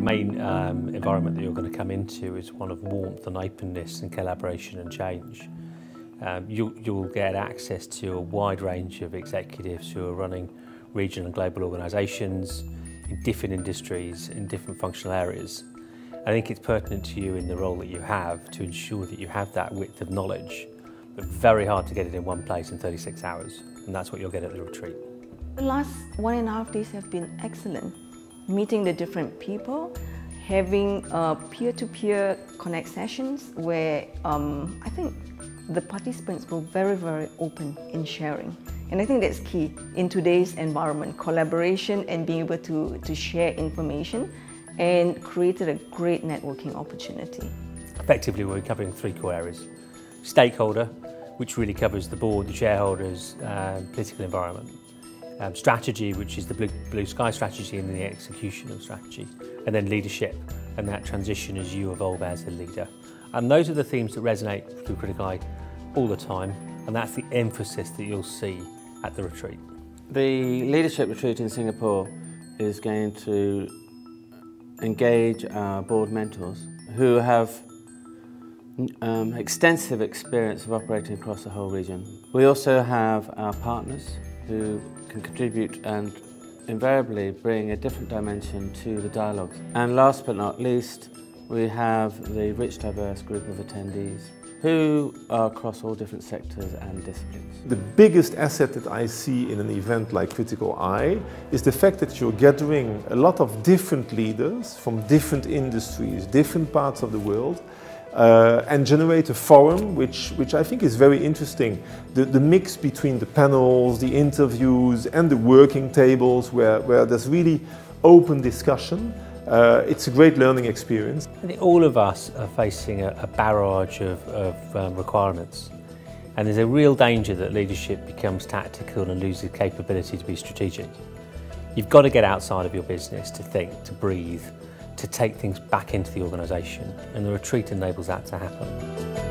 the main um, environment that you're going to come into is one of warmth and openness and collaboration and change. Um, you, you'll get access to a wide range of executives who are running regional and global organisations in different industries, in different functional areas. I think it's pertinent to you in the role that you have to ensure that you have that width of knowledge, but very hard to get it in one place in 36 hours, and that's what you'll get at the retreat. The last one and a half days have been excellent. Meeting the different people, having uh, peer-to-peer -peer connect sessions where um, I think the participants were very, very open in sharing. And I think that's key in today's environment, collaboration and being able to, to share information and created a great networking opportunity. Effectively, we're covering three core areas. Stakeholder, which really covers the board, the shareholders, uh, political environment. Um, strategy, which is the blue, blue sky strategy and the execution of strategy. And then leadership, and that transition as you evolve as a leader. And those are the themes that resonate through Criticaleye all the time, and that's the emphasis that you'll see at the retreat. The leadership retreat in Singapore is going to engage our board mentors who have um, extensive experience of operating across the whole region. We also have our partners who can contribute and invariably bring a different dimension to the dialogues. And last but not least, we have the rich diverse group of attendees who are across all different sectors and disciplines. The biggest asset that I see in an event like Criticaleye is the fact that you're gathering a lot of different leaders from different industries, different parts of the world, uh, and generate a forum which, which I think is very interesting. The, the mix between the panels, the interviews, and the working tables where, where there's really open discussion uh, it's a great learning experience. I think all of us are facing a, a barrage of, of um, requirements and there's a real danger that leadership becomes tactical and loses capability to be strategic. You've got to get outside of your business to think, to breathe, to take things back into the organisation and the retreat enables that to happen.